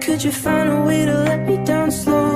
Could you find a way to let me down slowly?